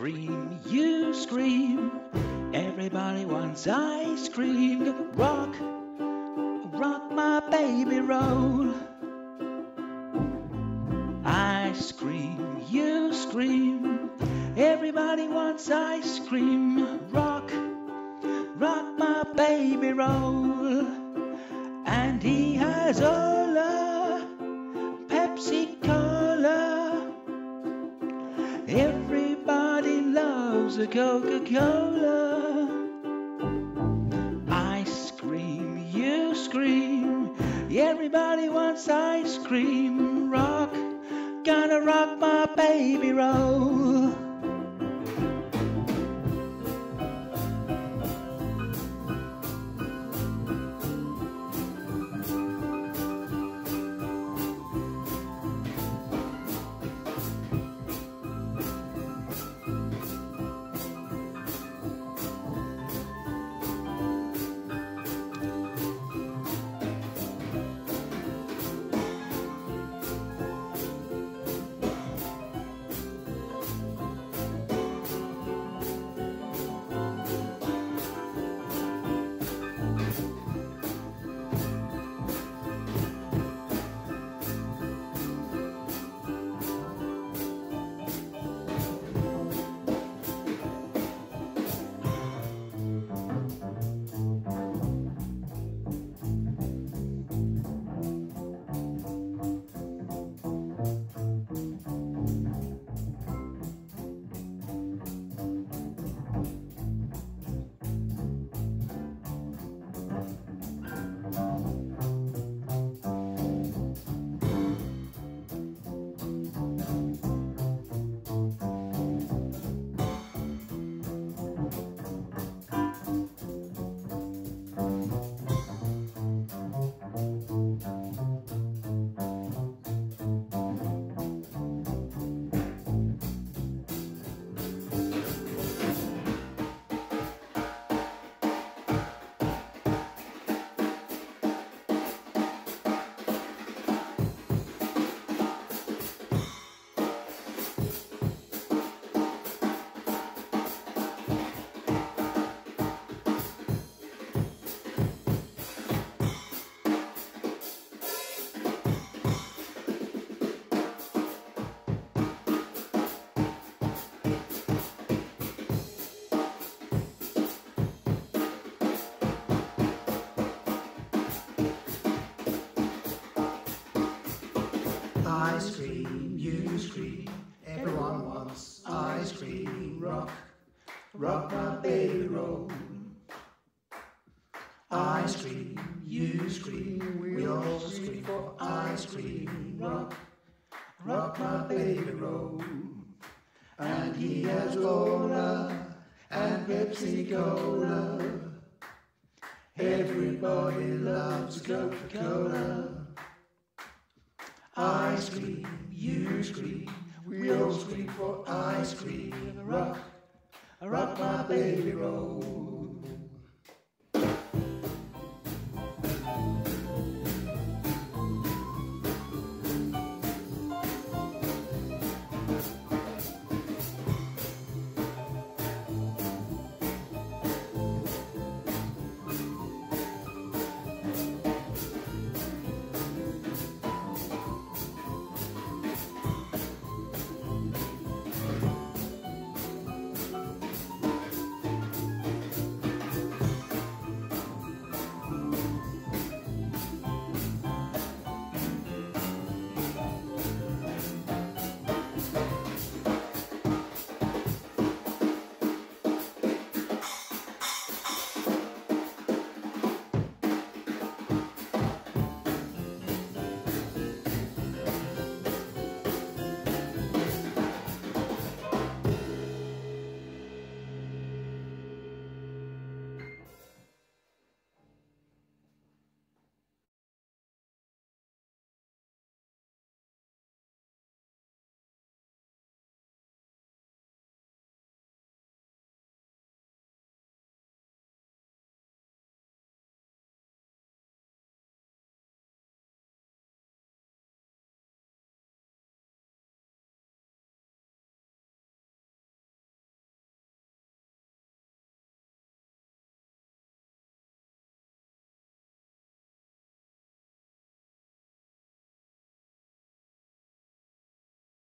scream, you scream. Everybody wants ice cream. Rock, rock my baby roll. I scream, you scream. Everybody wants ice cream. Rock, rock my baby roll. And he has all a Pepsi Cola. Everybody loves a Coca Cola. Ice cream, you scream. Everybody wants ice cream. Rock, gonna rock my baby roll. Rock my baby roll. Ice cream, you scream. We all scream for ice cream. Rock, rock my baby roll. And he has cola and Pepsi Cola. Everybody loves Coca-Cola. Ice cream, you scream, we all scream for ice cream. Rock, I rock my baby roll.